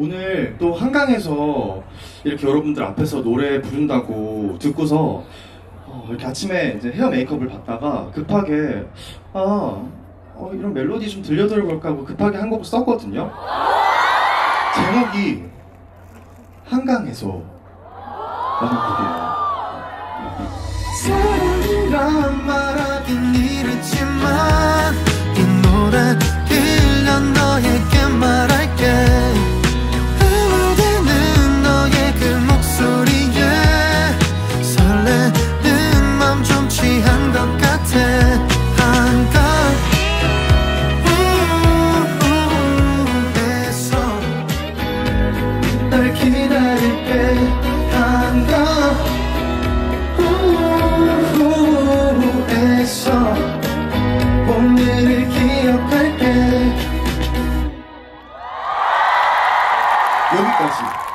오늘 또 한강에서 이렇게 여러분들 앞에서 노래 부른다고 듣고서 어, 이렇게 아침에 이제 헤어 메이크업을 받다가 급하게 아 어, 이런 멜로디 좀 들려드려볼까 하고 급하게 한 곡을 썼거든요. 제목이 한강에서 라는 곡이에요. 사랑이란 말하긴 이르지만 이 노래 기다릴게. 한강 후에서 오늘을 기억할게. 여기까지.